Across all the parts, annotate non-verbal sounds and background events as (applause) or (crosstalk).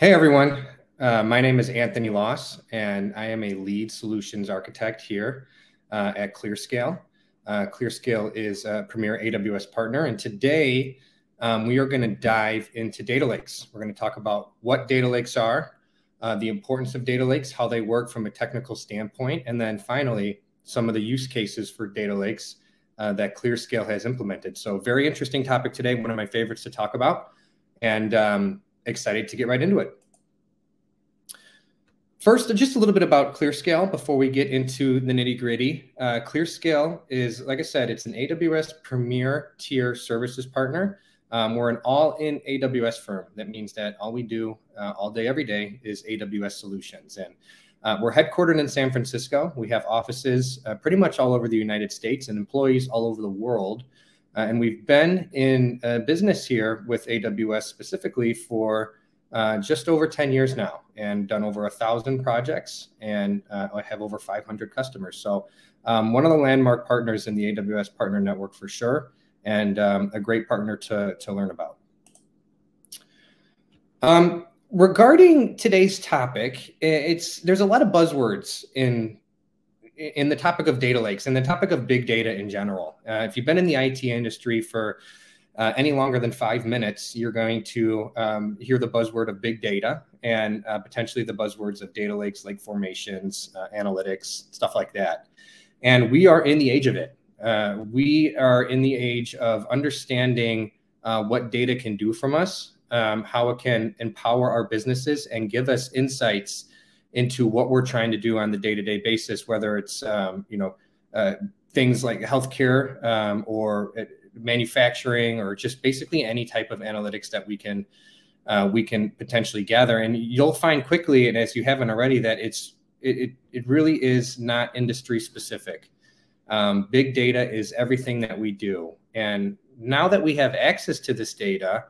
Hey everyone, uh, my name is Anthony Loss, and I am a lead solutions architect here uh, at ClearScale. Uh, ClearScale is a premier AWS partner, and today um, we are going to dive into data lakes. We're going to talk about what data lakes are, uh, the importance of data lakes, how they work from a technical standpoint, and then finally, some of the use cases for data lakes uh, that ClearScale has implemented. So, very interesting topic today, one of my favorites to talk about. And um, excited to get right into it. First, just a little bit about ClearScale before we get into the nitty gritty. Uh, ClearScale is, like I said, it's an AWS Premier Tier Services partner. Um, we're an all-in AWS firm. That means that all we do uh, all day, every day is AWS solutions. And uh, we're headquartered in San Francisco. We have offices uh, pretty much all over the United States and employees all over the world. Uh, and we've been in business here with AWS specifically for uh, just over 10 years now and done over a thousand projects and uh, I have over 500 customers. So um, one of the landmark partners in the AWS partner network for sure, and um, a great partner to, to learn about. Um, regarding today's topic, it's there's a lot of buzzwords in in the topic of data lakes and the topic of big data in general. Uh, if you've been in the IT industry for uh, any longer than five minutes, you're going to um, hear the buzzword of big data and uh, potentially the buzzwords of data lakes, lake formations, uh, analytics, stuff like that. And we are in the age of it. Uh, we are in the age of understanding uh, what data can do from us, um, how it can empower our businesses and give us insights into what we're trying to do on the day-to-day basis, whether it's um, you know uh, things like healthcare um, or manufacturing or just basically any type of analytics that we can uh, we can potentially gather. And you'll find quickly, and as you haven't already, that it's it, it really is not industry specific. Um, big data is everything that we do. And now that we have access to this data,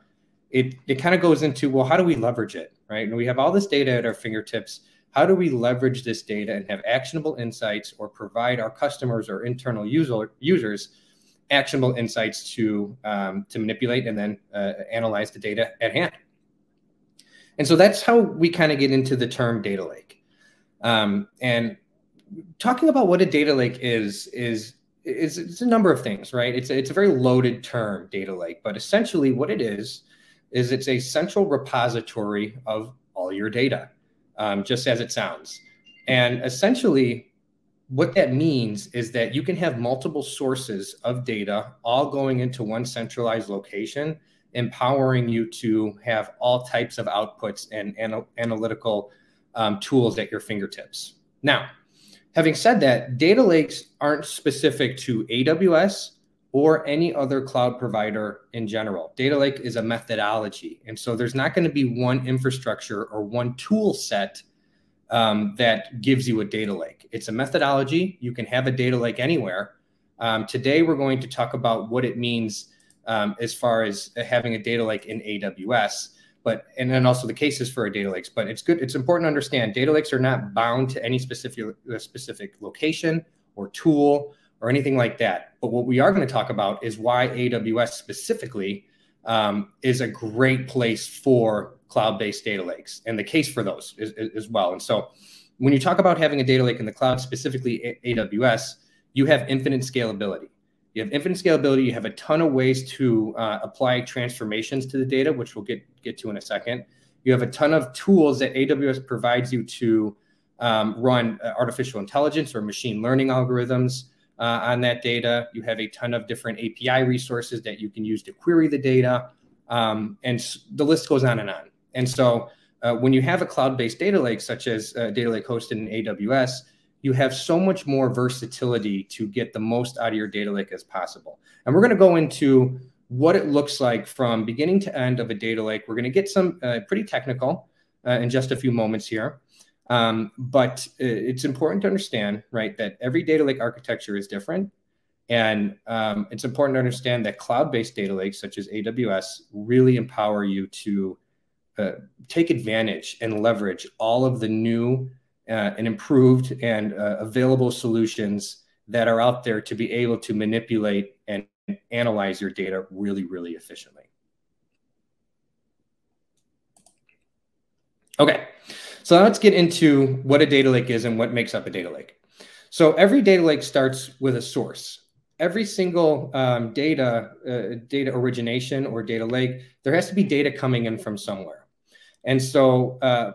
it, it kind of goes into, well, how do we leverage it, right? And we have all this data at our fingertips. How do we leverage this data and have actionable insights or provide our customers or internal user, users actionable insights to um, to manipulate and then uh, analyze the data at hand. And so that's how we kind of get into the term data lake. Um, and talking about what a data lake is is is it's a number of things, right? It's a, it's a very loaded term, data lake, but essentially what it is is it's a central repository of all your data, um, just as it sounds. And essentially, what that means is that you can have multiple sources of data all going into one centralized location, empowering you to have all types of outputs and anal analytical um, tools at your fingertips. Now, having said that, data lakes aren't specific to AWS or any other cloud provider in general. Data lake is a methodology. And so there's not going to be one infrastructure or one tool set um, that gives you a data lake. It's a methodology. You can have a data lake anywhere. Um, today, we're going to talk about what it means um, as far as having a data lake in AWS, but and then also the cases for a data lakes. But it's good. It's important to understand data lakes are not bound to any specific specific location or tool or anything like that. But what we are going to talk about is why AWS specifically um, is a great place for cloud-based data lakes and the case for those as well. And so when you talk about having a data lake in the cloud, specifically AWS, you have infinite scalability. You have infinite scalability. You have a ton of ways to uh, apply transformations to the data, which we'll get, get to in a second. You have a ton of tools that AWS provides you to um, run uh, artificial intelligence or machine learning algorithms uh, on that data. You have a ton of different API resources that you can use to query the data. Um, and the list goes on and on. And so uh, when you have a cloud-based data lake, such as uh, data lake hosted in AWS, you have so much more versatility to get the most out of your data lake as possible. And we're going to go into what it looks like from beginning to end of a data lake. We're going to get some uh, pretty technical uh, in just a few moments here. Um, but uh, it's important to understand, right, that every data lake architecture is different. And um, it's important to understand that cloud-based data lakes, such as AWS, really empower you to uh, take advantage and leverage all of the new uh, and improved and uh, available solutions that are out there to be able to manipulate and analyze your data really, really efficiently. Okay, so now let's get into what a data lake is and what makes up a data lake. So every data lake starts with a source. Every single um, data uh, data origination or data lake, there has to be data coming in from somewhere. And so uh,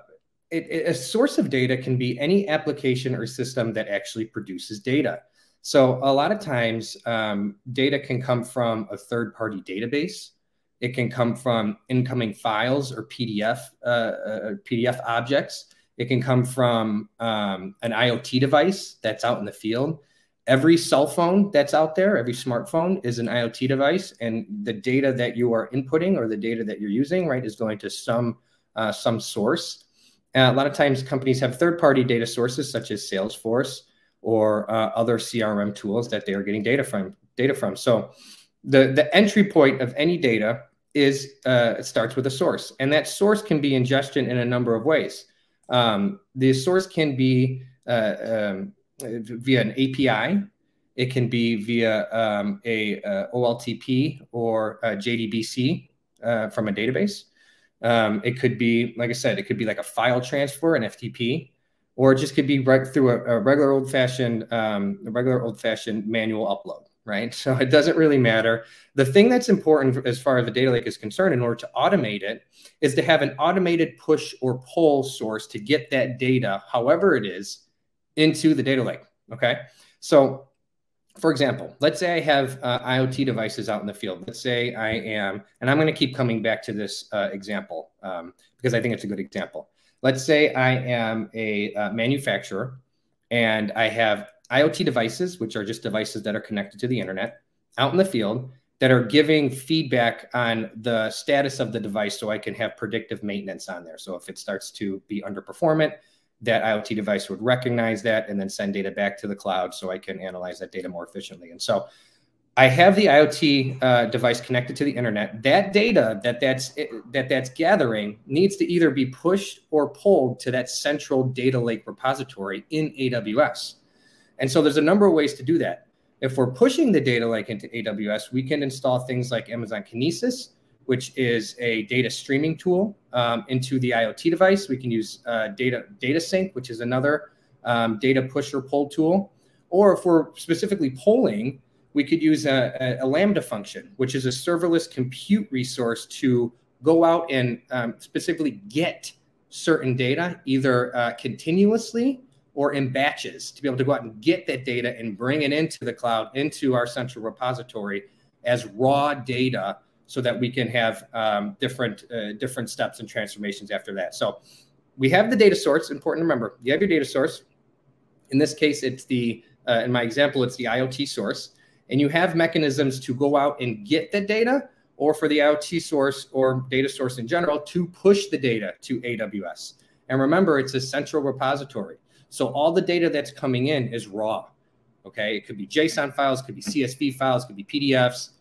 it, it, a source of data can be any application or system that actually produces data. So a lot of times um, data can come from a third party database. It can come from incoming files or PDF, uh, uh, PDF objects. It can come from um, an IoT device that's out in the field. Every cell phone that's out there, every smartphone is an IoT device, and the data that you are inputting or the data that you're using, right, is going to some uh, some source. Uh, a lot of times, companies have third-party data sources such as Salesforce or uh, other CRM tools that they are getting data from. Data from. So, the the entry point of any data is uh, it starts with a source, and that source can be ingestion in a number of ways. Um, the source can be uh, um, via an API. It can be via um, a, a, OLTP or a JDBC uh, from a database. Um, it could be, like I said, it could be like a file transfer, an FTP, or it just could be right through a, a regular old-fashioned, um, a regular old-fashioned manual upload right? So it doesn't really matter. The thing that's important as far as the data lake is concerned, in order to automate it, is to have an automated push or pull source to get that data, however it is, into the data lake. Okay. So, for example, let's say I have uh, IoT devices out in the field. Let's say I am, and I'm going to keep coming back to this uh, example um, because I think it's a good example. Let's say I am a uh, manufacturer and I have IoT devices, which are just devices that are connected to the internet, out in the field that are giving feedback on the status of the device so I can have predictive maintenance on there. So if it starts to be underperformant, that IoT device would recognize that and then send data back to the cloud so I can analyze that data more efficiently. And so I have the IoT uh, device connected to the internet. That data that that's that that's gathering needs to either be pushed or pulled to that central data lake repository in AWS. And so there's a number of ways to do that. If we're pushing the data lake into AWS, we can install things like Amazon Kinesis, which is a data streaming tool um, into the IoT device. We can use uh, data data sync, which is another um, data push or pull tool. Or if we're specifically polling, we could use a, a, a, Lambda function, which is a serverless compute resource to go out and um, specifically get certain data either uh, continuously or in batches to be able to go out and get that data and bring it into the cloud, into our central repository as raw data so that we can have um, different, uh, different steps and transformations after that. So we have the data source, important to remember, you have your data source. In this case, it's the, uh, in my example, it's the IoT source. And you have mechanisms to go out and get the data or for the IoT source or data source in general to push the data to AWS. And remember, it's a central repository. So all the data that's coming in is raw. Okay, it could be JSON files, could be CSV files, could be PDFs,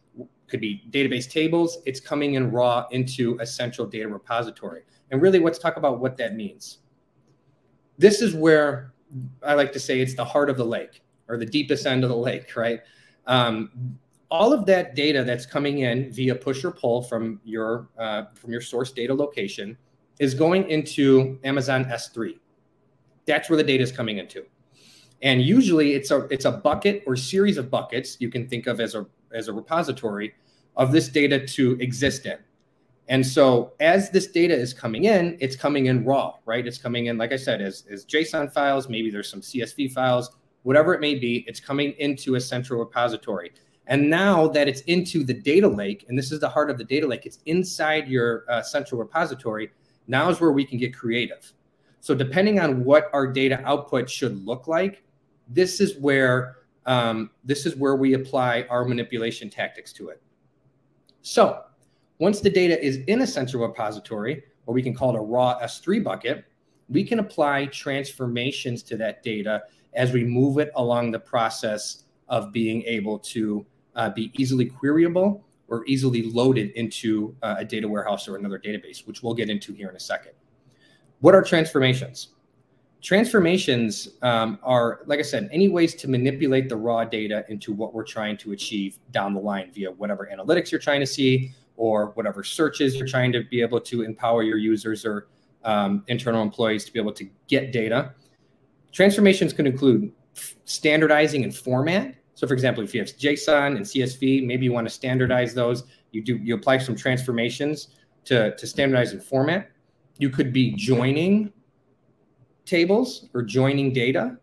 could be database tables. It's coming in raw into a central data repository. And really, let's talk about what that means. This is where I like to say it's the heart of the lake or the deepest end of the lake, right? Um, all of that data that's coming in via push or pull from your uh, from your source data location is going into Amazon S3. That's where the data is coming into. And usually it's a it's a bucket or series of buckets you can think of as a as a repository of this data to exist in. And so as this data is coming in, it's coming in raw, right? It's coming in, like I said, as, as JSON files, maybe there's some CSV files, whatever it may be, it's coming into a central repository. And now that it's into the data lake, and this is the heart of the data lake, it's inside your uh, central repository. Now is where we can get creative. So depending on what our data output should look like, this is where um, this is where we apply our manipulation tactics to it. So once the data is in a central repository, or we can call it a raw S3 bucket, we can apply transformations to that data as we move it along the process of being able to uh, be easily queryable or easily loaded into uh, a data warehouse or another database, which we'll get into here in a second. What are transformations? Transformations um, are, like I said, any ways to manipulate the raw data into what we're trying to achieve down the line via whatever analytics you're trying to see or whatever searches you're trying to be able to empower your users or um, internal employees to be able to get data. Transformations can include standardizing and format. So, for example, if you have JSON and CSV, maybe you want to standardize those. You do you apply some transformations to, to standardize and format. You could be joining tables or joining data.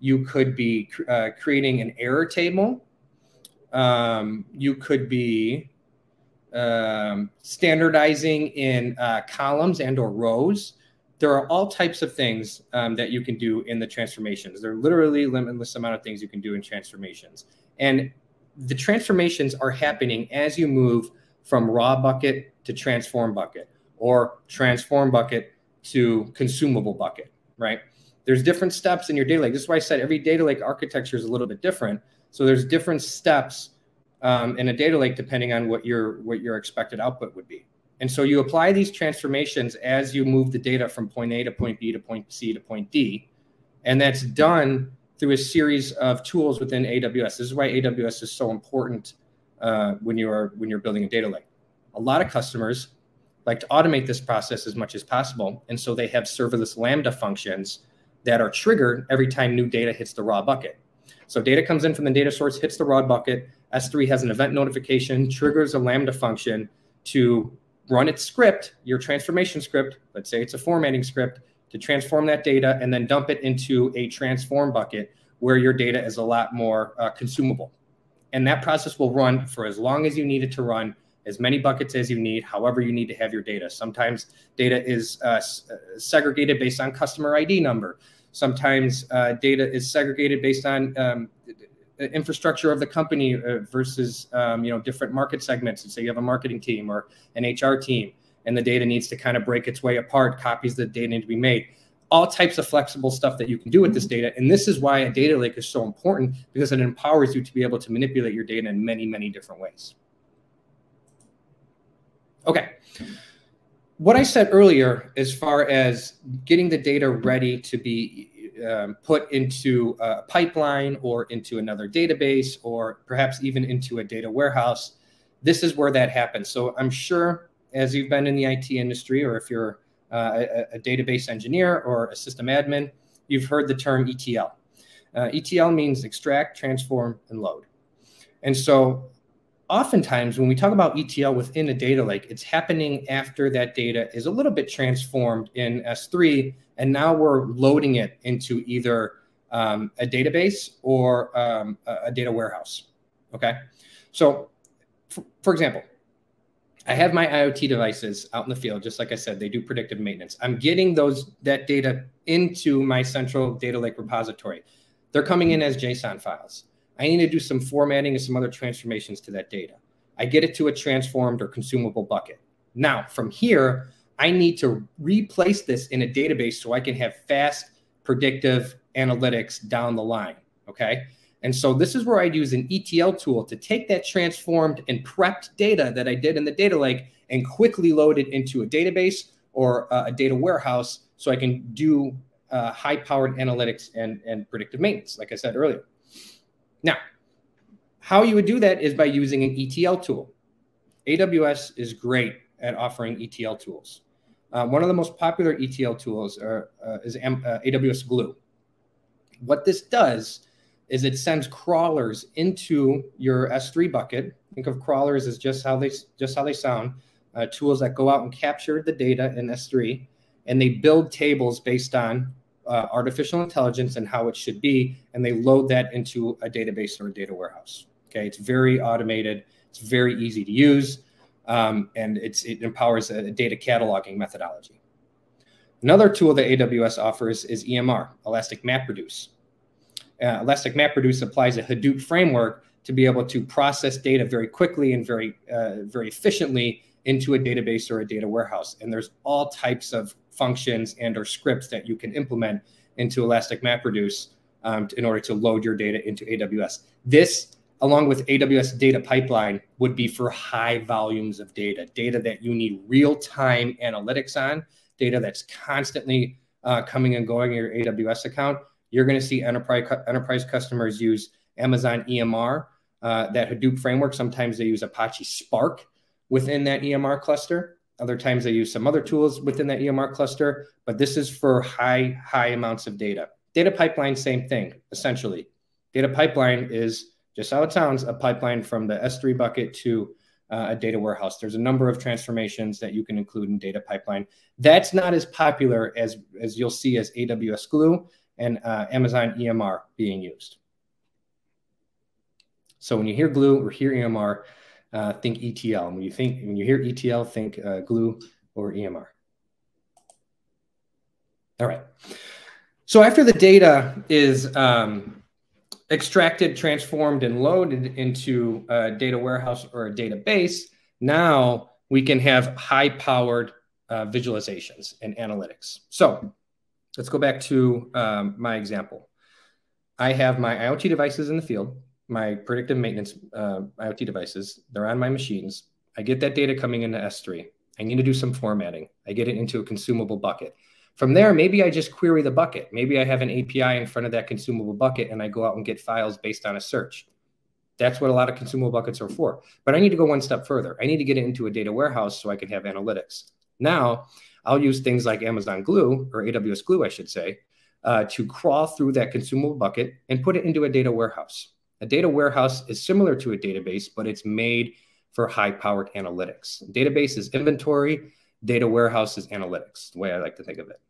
You could be uh, creating an error table. Um, you could be um, standardizing in uh, columns and or rows. There are all types of things um, that you can do in the transformations. There are literally limitless amount of things you can do in transformations. And the transformations are happening as you move from raw bucket to transform bucket or transform bucket to consumable bucket, right? There's different steps in your data lake. This is why I said every data lake architecture is a little bit different. So there's different steps um, in a data lake depending on what your what your expected output would be. And so you apply these transformations as you move the data from point A to point B to point C to point D. And that's done through a series of tools within AWS. This is why AWS is so important uh, when you're when you're building a data lake. A lot of customers like to automate this process as much as possible, and so they have serverless Lambda functions that are triggered every time new data hits the raw bucket. So data comes in from the data source, hits the raw bucket. S3 has an event notification, triggers a Lambda function to run its script, your transformation script. Let's say it's a formatting script to transform that data and then dump it into a transform bucket where your data is a lot more uh, consumable. And that process will run for as long as you need it to run, as many buckets as you need, however you need to have your data. Sometimes data is uh, uh segregated based on customer ID number. Sometimes uh, data is segregated based on um, infrastructure of the company uh, versus um, you know different market segments. And say you have a marketing team or an HR team, and the data needs to kind of break its way apart. Copies of the data need to be made all types of flexible stuff that you can do with this data. And this is why a data lake is so important because it empowers you to be able to manipulate your data in many, many different ways. Okay. What I said earlier, as far as getting the data ready to be um, put into a pipeline or into another database or perhaps even into a data warehouse, this is where that happens. So I'm sure as you've been in the IT industry or if you're uh, a, a, database engineer or a system admin, you've heard the term ETL. Uh, ETL means extract, transform, and load. And so oftentimes when we talk about ETL within a data lake, it's happening after that data is a little bit transformed in S3, and now we're loading it into either um, a database or um, a, data warehouse. Okay, so for example, I have my IoT devices out in the field, just like I said, they do predictive maintenance. I'm getting those that data into my central data lake repository. They're coming in as JSON files. I need to do some formatting and some other transformations to that data. I get it to a transformed or consumable bucket. Now, from here, I need to replace this in a database so I can have fast predictive analytics down the line. Okay. And so this is where I'd use an ETL tool to take that transformed and prepped data that I did in the data lake and quickly load it into a database or a data warehouse so I can do uh, high powered analytics and, and predictive maintenance, like I said earlier. Now, how you would do that is by using an ETL tool. AWS is great at offering ETL tools. Uh, one of the most popular ETL tools are, uh, is M uh, AWS Glue. What this does is it sends crawlers into your S3 bucket. Think of crawlers as just how they just how they sound. Uh, tools that go out and capture the data in S3, and they build tables based on uh, artificial intelligence and how it should be, and they load that into a database or a data warehouse. Okay, it's very automated. It's very easy to use, um, and it empowers a data cataloging methodology. Another tool that AWS offers is EMR, Elastic MapReduce uh, Elastic MapReduce applies a Hadoop framework to be able to process data very quickly and very, uh, very efficiently into a database or a data warehouse. And there's all types of functions and or scripts that you can implement into Elastic MapReduce um, in order to load your data into AWS. This, along with AWS Data Pipeline, would be for high volumes of data, data that you need real-time analytics on, data that's constantly uh, coming and going in your AWS account you're going to see enterprise enterprise customers use Amazon EMR, uh, that Hadoop framework. Sometimes they use Apache Spark within that EMR cluster. Other times I use some other tools within that EMR cluster, but this is for high, high amounts of data. Data pipeline, same thing, essentially. Data pipeline is just how it sounds, a pipeline from the S3 bucket to uh, a data warehouse. There's a number of transformations that you can include in data pipeline. That's not as popular as, as you'll see as AWS Glue and uh, Amazon EMR being used. So when you hear Glue or hear EMR, uh, think ETL. When you think when you hear ETL, think uh, Glue or EMR. All right. So after the data is um, extracted, transformed, and loaded into a data warehouse or a database, now we can have high-powered uh, visualizations and analytics. So let's go back to um, my example. I have my IoT devices in the field, my predictive maintenance uh, IoT devices. They're on my machines. I get that data coming into S3. I need to do some formatting. I get it into a consumable bucket. From there, maybe I just query the bucket. Maybe I have an API in front of that consumable bucket and I go out and get files based on a search. That's what a lot of consumable buckets are for. But I need to go one step further. I need to get it into a data warehouse so I can have analytics. Now, I'll use things like Amazon Glue or AWS Glue, I should say, uh, to crawl through that consumable bucket and put it into a data warehouse. A data warehouse is similar to a database, but it's made for high powered analytics. Database is inventory, data warehouse is analytics, the way I like to think of it.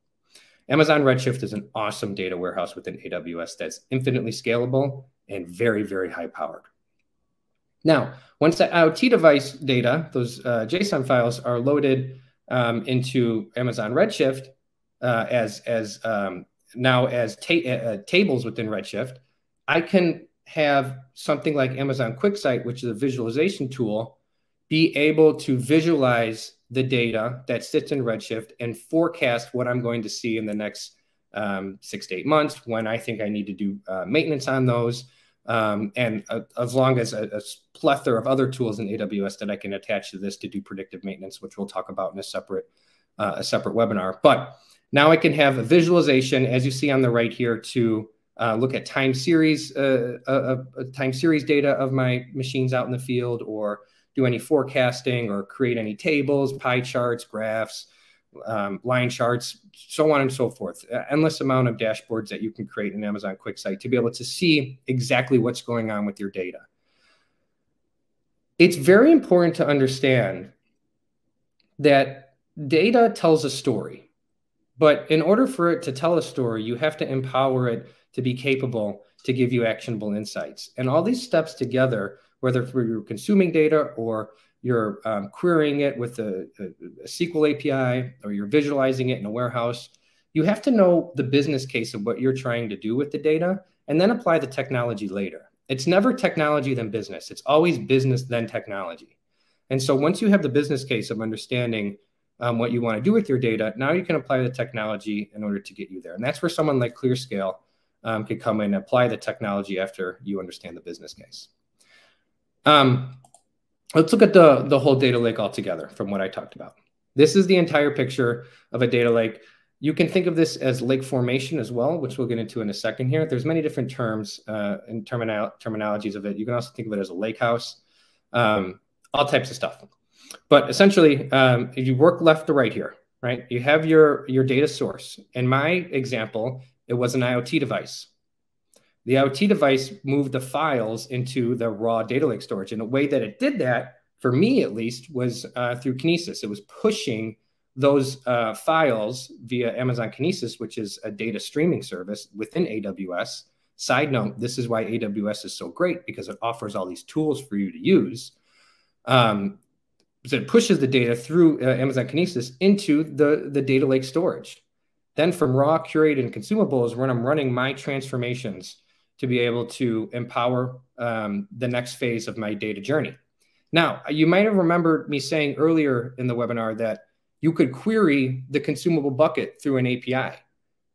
Amazon Redshift is an awesome data warehouse within AWS that's infinitely scalable and very, very high powered. Now, once the IoT device data, those uh, JSON files are loaded um, into Amazon Redshift uh, as, as um, now as ta uh, tables within Redshift, I can have something like Amazon QuickSight, which is a visualization tool, be able to visualize the data that sits in Redshift and forecast what I'm going to see in the next um, six to eight months when I think I need to do uh, maintenance on those. Um, and uh, as long as a, a, plethora of other tools in AWS that I can attach to this to do predictive maintenance, which we'll talk about in a separate uh, a separate webinar. But now I can have a visualization, as you see on the right here, to uh, look at time series uh, uh, uh, time series data of my machines out in the field, or do any forecasting, or create any tables, pie charts, graphs, um, line charts, so on and so forth. endless amount of dashboards that you can create in Amazon QuickSight to be able to see exactly what's going on with your data. It's very important to understand that data tells a story. But in order for it to tell a story, you have to empower it to be capable to give you actionable insights. And all these steps together, whether you're consuming data or you're um, querying it with a, a, a, SQL API or you're visualizing it in a warehouse, you have to know the business case of what you're trying to do with the data and then apply the technology later. It's never technology then business. It's always business then technology. And so once you have the business case of understanding um, what you want to do with your data, now you can apply the technology in order to get you there. And that's where someone like ClearScale um, can come in and apply the technology after you understand the business case. Um, let's look at the, the whole data lake altogether from what I talked about. This is the entire picture of a data lake. You can think of this as lake formation as well, which we'll get into in a second here. There's many different terms uh, and terminal terminologies of it. You can also think of it as a lake house, um, all types of stuff. But essentially, um, if you work left to right here, right, you have your, your data source. In my example, it was an IoT device. The IoT device moved the files into the raw data lake storage. And the way that it did that, for me at least, was uh, through Kinesis. It was pushing those uh, files via Amazon Kinesis, which is a data streaming service within AWS. Side note, this is why AWS is so great because it offers all these tools for you to use. Um, so it pushes the data through uh, Amazon Kinesis into the, the data lake storage. Then from raw, curated, and consumables, when I'm running my transformations to be able to empower um, the next phase of my data journey. Now, you might have remembered me saying earlier in the webinar that you could query the consumable bucket through an API.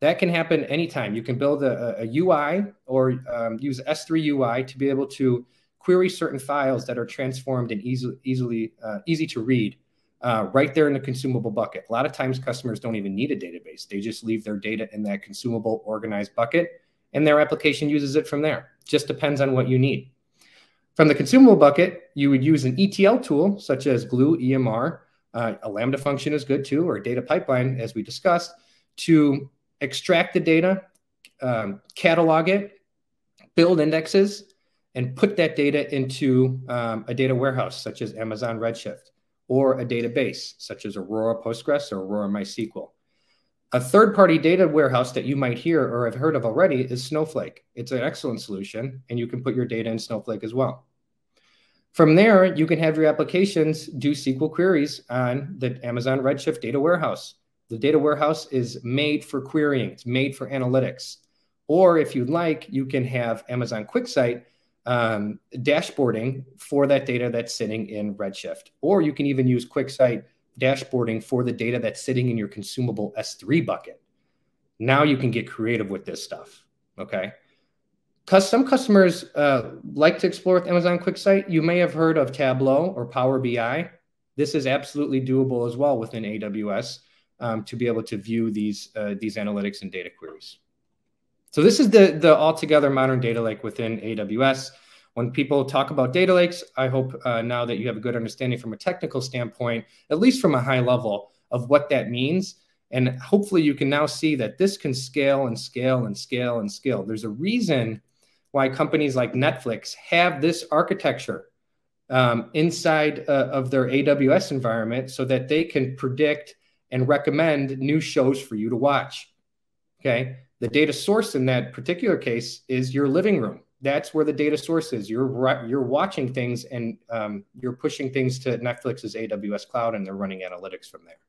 That can happen anytime. You can build a, a UI or um, use S3 UI to be able to query certain files that are transformed and easily easily uh, easy to read uh, right there in the consumable bucket. A lot of times customers don't even need a database. They just leave their data in that consumable organized bucket and their application uses it from there. Just depends on what you need. From the consumable bucket, you would use an ETL tool such as Glue EMR Uh, a Lambda function is good too, or a data pipeline, as we discussed, to extract the data, um, catalog it, build indexes, and put that data into um, a data warehouse, such as Amazon Redshift, or a database, such as Aurora Postgres or Aurora MySQL. A third party data warehouse that you might hear or have heard of already is Snowflake. It's an excellent solution, and you can put your data in Snowflake as well. From there, you can have your applications do SQL queries on the Amazon Redshift data warehouse. The data warehouse is made for querying, it's made for analytics. Or if you'd like, you can have Amazon QuickSight um, dashboarding for that data that's sitting in Redshift. Or you can even use QuickSight dashboarding for the data that's sitting in your consumable S3 bucket. Now you can get creative with this stuff. Okay. Because some customers uh, like to explore with Amazon QuickSight. You may have heard of Tableau or Power BI. This is absolutely doable as well within AWS um, to be able to view these uh, these analytics and data queries. So this is the the altogether modern data lake within AWS when people talk about data lakes, I hope uh, now that you have a good understanding from a technical standpoint, at least from a high level, of what that means. And hopefully you can now see that this can scale and scale and scale and scale. There's a reason why companies like Netflix have this architecture um, inside uh, of their AWS environment so that they can predict and recommend new shows for you to watch. Okay. The data source in that particular case is your living room that's where the data source is. You're you're watching things and um, you're pushing things to Netflix's AWS cloud, and they're running analytics from there.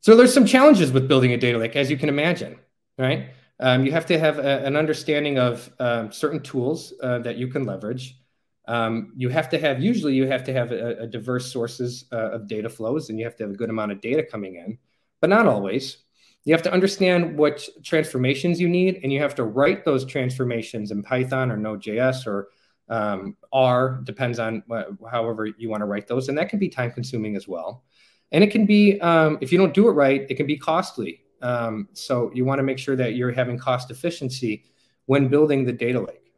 So there's some challenges with building a data lake, as you can imagine, right? Um, you have to have a, an understanding of um, certain tools uh, that you can leverage. Um, you have to have usually you have to have a, a diverse sources uh, of data flows, and you have to have a good amount of data coming in, but not always. You have to understand what transformations you need, and you have to write those transformations in Python or Node.js or um, R, depends on however you want to write those. And that can be time consuming as well. And it can be, um, if you don't do it right, it can be costly. Um, so you want to make sure that you're having cost efficiency when building the data lake.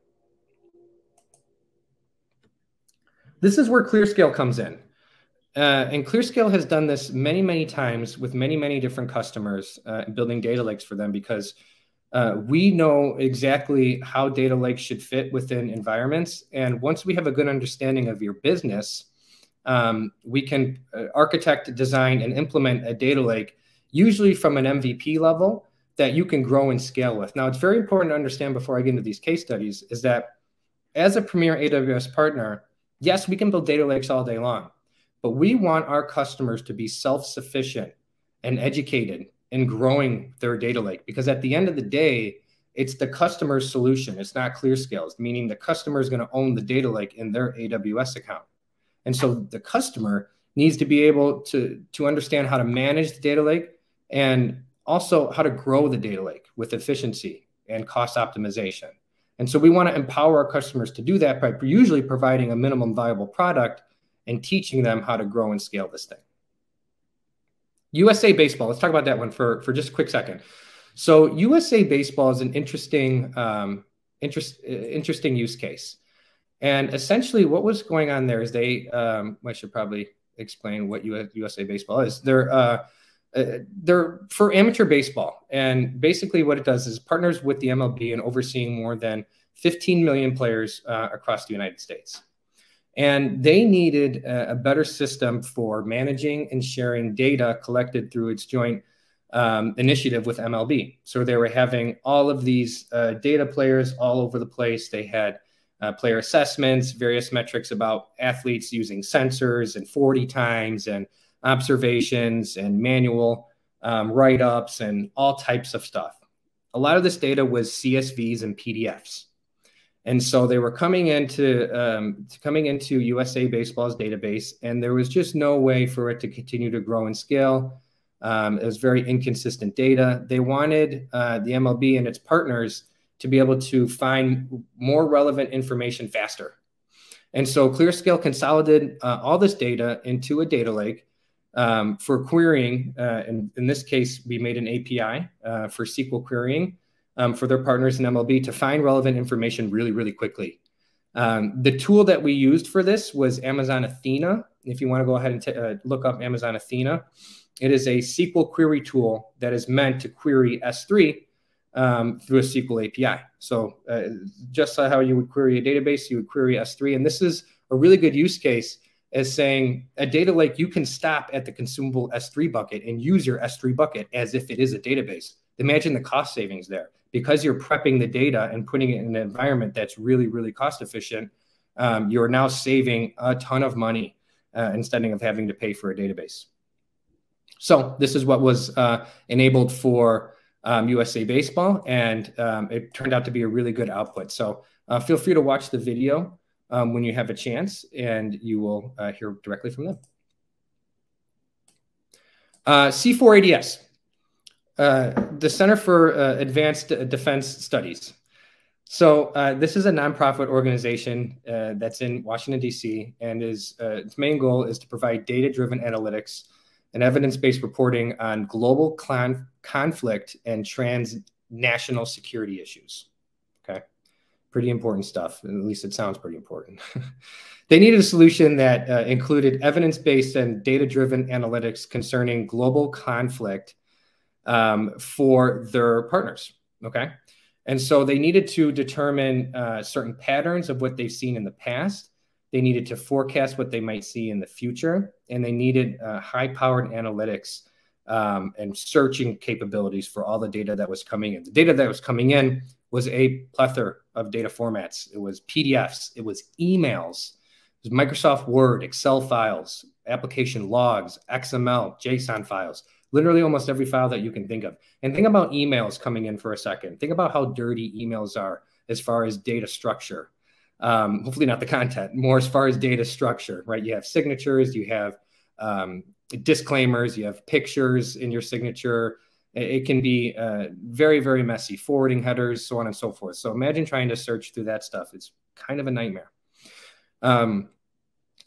This is where ClearScale comes in. Uh, and ClearScale has done this many, many times with many, many different customers, uh, building data lakes for them because uh, we know exactly how data lakes should fit within environments. And once we have a good understanding of your business, um, we can uh, architect, design, and implement a data lake, usually from an MVP level that you can grow and scale with. Now, it's very important to understand before I get into these case studies is that as a premier AWS partner, yes, we can build data lakes all day long but we want our customers to be self sufficient and educated in growing their data lake because at the end of the day, it's the customer's solution. It's not ClearScales, meaning the customer is going to own the data lake in their AWS account. And so the customer needs to be able to, to understand how to manage the data lake and also how to grow the data lake with efficiency and cost optimization. And so we want to empower our customers to do that by usually providing a minimum viable product and teaching them how to grow and scale this thing. USA Baseball, let's talk about that one for, for just a quick second. So USA Baseball is an interesting, um, interest, interesting use case. And essentially what was going on there is they, um, I should probably explain what USA Baseball is. They're, uh, uh, they're for amateur baseball. And basically what it does is partners with the MLB and overseeing more than 15 million players uh, across the United States. And they needed a, a, better system for managing and sharing data collected through its joint um, initiative with MLB. So they were having all of these uh, data players all over the place. They had uh, player assessments, various metrics about athletes using sensors and 40 times and observations and manual um, write ups and all types of stuff. A lot of this data was CSVs and PDFs. And so they were coming into um, coming into USA Baseball's database, and there was just no way for it to continue to grow and scale. Um, it was very inconsistent data. They wanted uh, the MLB and its partners to be able to find more relevant information faster. And so ClearScale consolidated uh, all this data into a data lake um, for querying. Uh, in, in, this case, we made an API uh, for SQL querying um, for their partners in MLB to find relevant information really, really quickly. Um, the tool that we used for this was Amazon Athena. If you want to go ahead and uh, look up Amazon Athena, it is a SQL query tool that is meant to query S3 um, through a SQL API. So uh, just how you would query a database, you would query S3. And this is a really good use case as saying a data lake, you can stop at the consumable S3 bucket and use your S3 bucket as if it is a database. Imagine the cost savings there. Because you're prepping the data and putting it in an environment that's really, really cost efficient, um, you're now saving a ton of money uh, instead of having to pay for a database. So this is what was uh, enabled for um, USA Baseball, and um, it turned out to be a really good output. So uh, feel free to watch the video um, when you have a chance, and you will uh, hear directly from them. Uh, C4ADS, uh, the Center for uh, Advanced Defense Studies. So uh, this is a nonprofit organization uh, that's in Washington D.C. and is its main goal is to provide data-driven analytics and evidence-based reporting on global conflict and transnational security issues Okay, pretty important stuff. At least it sounds pretty important. (laughs) they needed a solution that uh, included evidence based and data driven analytics concerning global conflict um, for their partners. Okay. And so they needed to determine uh, certain patterns of what they've seen in the past. They needed to forecast what they might see in the future. And they needed uh, high powered analytics um, and searching capabilities for all the data that was coming in. The data that was coming in was a plethora of data formats. It was PDFs, it was emails, it was Microsoft Word, Excel files, application logs, XML, JSON files, literally almost every file that you can think of. And think about emails coming in for a second. Think about how dirty emails are as far as data structure. Um, hopefully not the content, more as far as data structure, right? You have signatures, you have um, disclaimers, you have pictures in your signature, it can be uh, very, very messy, forwarding headers, so on and so forth. So imagine trying to search through that stuff. It's kind of a nightmare. Um,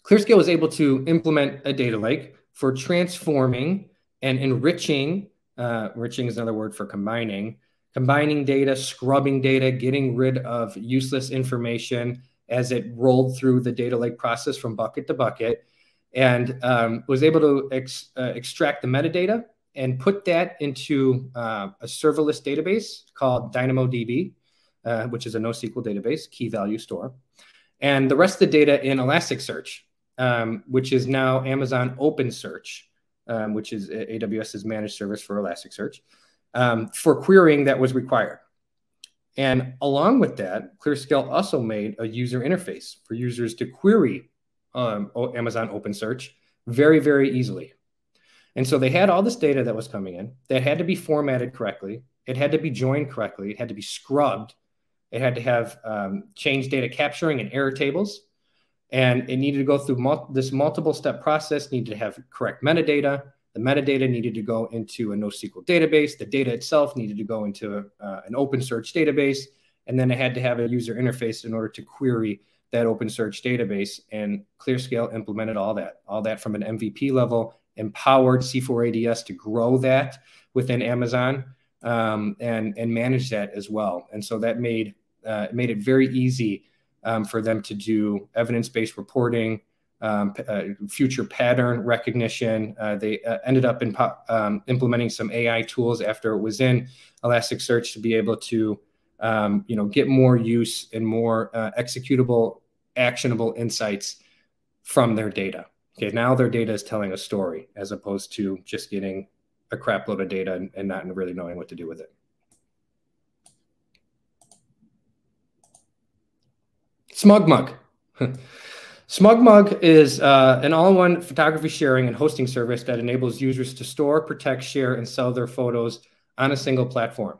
ClearScale was able to implement a data lake for transforming and enriching. Uh, enriching is another word for combining. Combining data, scrubbing data, getting rid of useless information as it rolled through the data lake process from bucket to bucket, and um, was able to ex, uh, extract the metadata and put that into uh, a serverless database called DynamoDB, uh, which is a NoSQL database, key value store, and the rest of the data in Elasticsearch, um, which is now Amazon OpenSearch, um, which is AWS's managed service for Elasticsearch, um, for querying that was required. And along with that, ClearScale also made a user interface for users to query um, Amazon OpenSearch very, very easily. And so they had all this data that was coming in that had to be formatted correctly. It had to be joined correctly. It had to be scrubbed. It had to have um, change data capturing and error tables. And it needed to go through mul this multiple step process, needed to have correct metadata. The metadata needed to go into a NoSQL database. The data itself needed to go into uh, an OpenSearch database. And then it had to have a user interface in order to query that OpenSearch database. And ClearScale implemented all that, all that from an MVP level empowered C4ADS to grow that within Amazon um, and and manage that as well. And so that made uh, made it very easy um, for them to do evidence-based reporting, um, uh, future pattern recognition. Uh, they uh, ended up in, um, implementing some AI tools after it was in Elasticsearch to be able to um, you know get more use and more uh, executable, actionable insights from their data. Okay, now their data is telling a story as opposed to just getting a crap load of data and, and not really knowing what to do with it. SmugMug. (laughs) SmugMug is uh, an all-in-one photography sharing and hosting service that enables users to store, protect, share, and sell their photos on a single platform.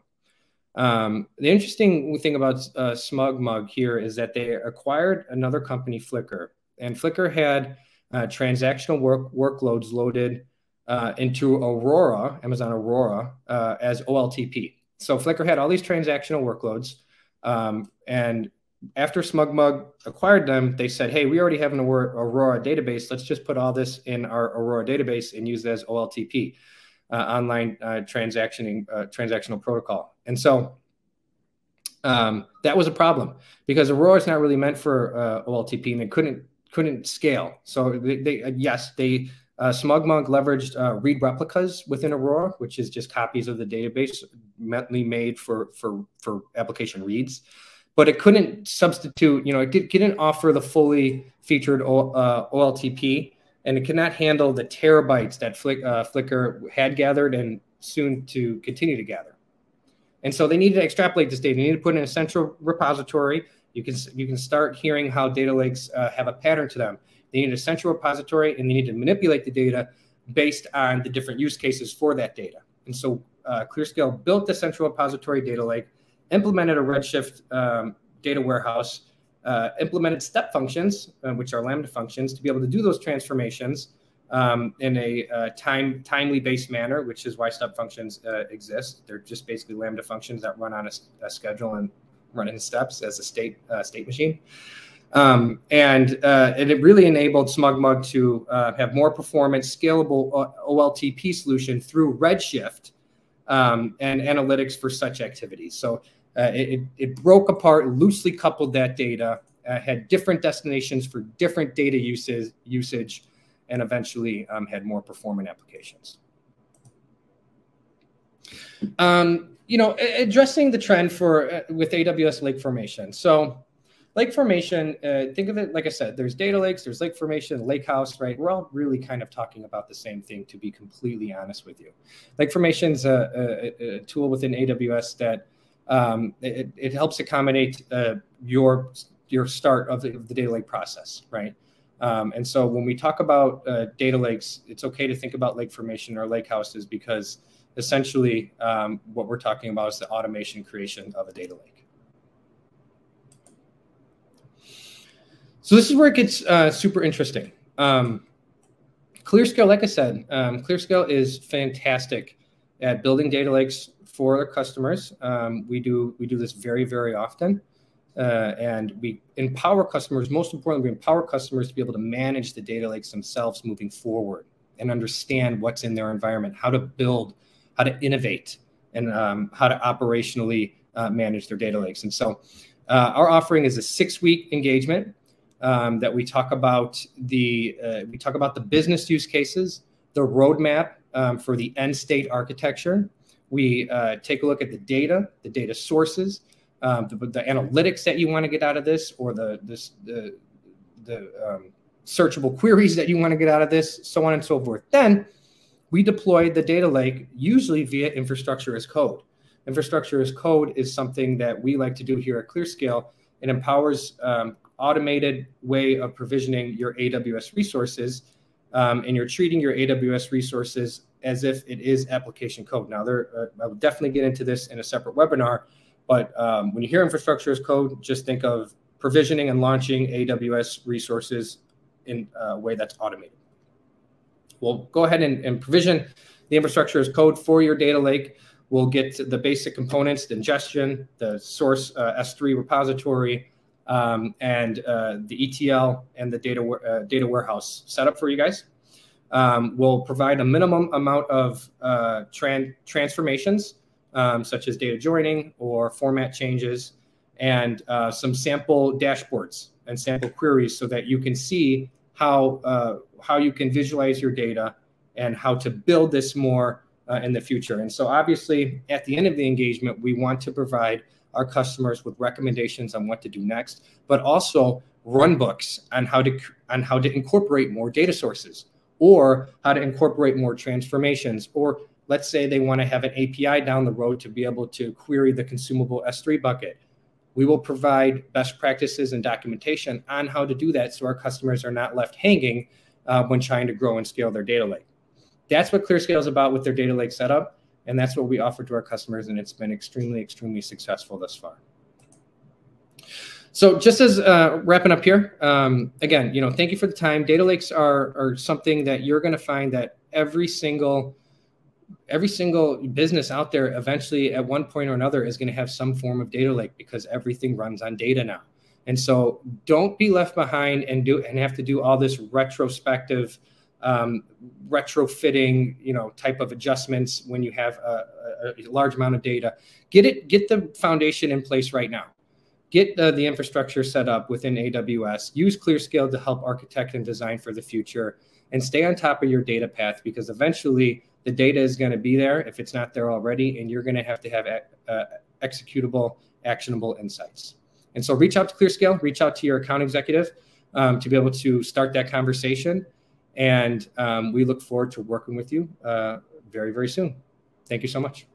Um, the interesting thing about uh, SmugMug here is that they acquired another company, Flickr, and Flickr had uh, transactional work workloads loaded uh, into Aurora, Amazon Aurora, uh, as OLTP. So Flickr had all these transactional workloads, um, and after SmugMug acquired them, they said, "Hey, we already have an Aurora database. Let's just put all this in our Aurora database and use it as OLTP, uh, online uh, transactioning uh, transactional protocol." And so um, that was a problem because Aurora is not really meant for uh, OLTP and it couldn't couldn't scale. So they, they uh, yes, they uh, SmugMug leveraged uh, read replicas within Aurora, which is just copies of the database mentally made for for for application reads, but it couldn't substitute. You know, it didn't offer the fully featured o, uh, OLTP, and it could not handle the terabytes that Flick, uh, Flickr had gathered and soon to continue to gather. And so they needed to extrapolate this data. They need to put in a central repository. You can you can start hearing how data lakes uh, have a pattern to them they need a central repository and they need to manipulate the data based on the different use cases for that data. And so uh, ClearScale built the central repository data lake, implemented a Redshift um, data warehouse, uh, implemented step functions, uh, which are Lambda functions, to be able to do those transformations um, in a uh, time timely based manner, which is why step functions uh, exist. They're just basically Lambda functions that run on a, a schedule and run in steps as a state uh, state machine. Um, and, uh, and it really enabled SmugMug to have more performance, scalable OLTP solution through Redshift um, and analytics for such activities. So uh, it, it broke apart, loosely coupled that data, uh, had different destinations for different data uses, usage, and eventually um, had more performant applications. Um, you know, addressing the trend for uh, with AWS Lake Formation. So lake formation, uh, think of it like I said, there's data lakes, there's lake formation, lake house, right? We're all really kind of talking about the same thing, to be completely honest with you. Lake formation is a, a, a, tool within AWS that um, it, it, helps accommodate uh, your your start of the, of the, data lake process, right? Um, and so when we talk about uh, data lakes, it's okay to think about lake formation or lake houses because essentially um, what we're talking about is the automation creation of a data lake. So this is where it gets uh, super interesting. Um, ClearScale, like I said, um, ClearScale is fantastic at building data lakes for our customers. Um, we do we do this very very often, uh, and we empower customers. Most importantly, we empower customers to be able to manage the data lakes themselves moving forward and understand what's in their environment, how to build, how to innovate, and um, how to operationally uh, manage their data lakes. And so, uh, our offering is a six week engagement um, that we talk about the uh, we talk about the business use cases, the roadmap um, for the end state architecture. We uh, take a look at the data, the data sources, um, the, the, analytics that you want to get out of this, or the this the the um, searchable queries that you want to get out of this, so on and so forth. Then we deploy the data lake usually via infrastructure as code. Infrastructure as code is something that we like to do here at ClearScale. It empowers um, automated way of provisioning your AWS resources, um, and you're treating your AWS resources as if it is application code. Now, there, uh, I will definitely get into this in a separate webinar, but um, when you hear infrastructure as code, just think of provisioning and launching AWS resources in a way that's automated. We'll go ahead and, and provision the infrastructure as code for your data lake. We'll get the basic components, the ingestion, the source uh, S3 repository, um, and uh, the ETL and the data uh, data warehouse setup for you guys. Um, we'll provide a minimum amount of uh, tran transformations, um, such as data joining or format changes, and uh, some sample dashboards and sample queries, so that you can see how uh, how you can visualize your data and how to build this more uh, in the future. And so, obviously, at the end of the engagement, we want to provide our customers with recommendations on what to do next, but also run books on how to on how to incorporate more data sources or how to incorporate more transformations or let's say they want to have an API down the road to be able to query the consumable S3 bucket. We will provide best practices and documentation on how to do that so our customers are not left hanging uh, when trying to grow and scale their data lake. That's what ClearScale is about with their data lake setup. And that's what we offer to our customers. And it's been extremely, extremely successful thus far. So just as uh, wrapping up here, um, again, you know, thank you for the time. Data lakes are, are something that you're going to find that every single every single business out there eventually at one point or another is going to have some form of data lake because everything runs on data now. And so don't be left behind and do and have to do all this retrospective um, retrofitting, you know, type of adjustments when you have a, a, large amount of data. Get it, get the foundation in place right now. Get the infrastructure set up within AWS. Use ClearScale to help architect and design for the future, and stay on top of your data path because eventually the data is going to be there if it's not there already, and you're going to have to have uh, executable, actionable insights. And so, reach out to ClearScale. Reach out to your account executive um, to be able to start that conversation. And um, we look forward to working with you uh, very, very soon. Thank you so much.